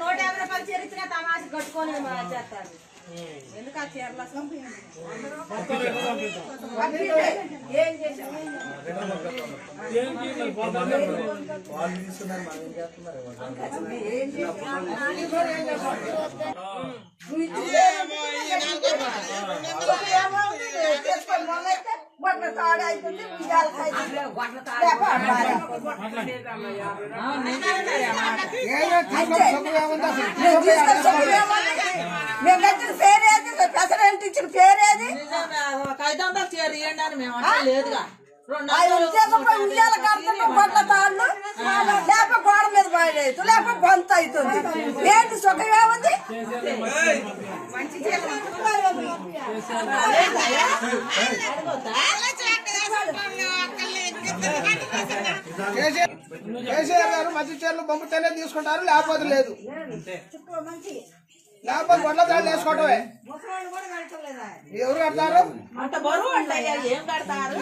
నూట యాభై రూపాయలు చీర ఇచ్చినా తమాష కట్టుకొని మా చేస్తారు ఎందుకు ఆ. చీరలు అసలు ఏం చేసాం మేము పేరేది ప్రెసిడెంట్ ఇచ్చిన పేరేది ఐదు వందలు చీర ఇవ్వండి అని మేము అంటే లేదుగా ఆయన ఉద్యోగంపై ఉయ్యాల కడుతున్నాం తాళ్ళు లేక గోడ మీద పడేయచ్చు లేక బంత అవుతుంది. ఏంటి సుఖం? ఏముంది? కేసీఆర్ కేసీఆర్ గారు మంచి చీరలు పంపుతేనే తీసుకుంటారు లేకపోతే లేదు. లేకపోతే గొడ్ల తాళ్ళు వేసుకోవటమే. ఎవరు కడతారు అంత బరువు అంటే ఏం కడతారు?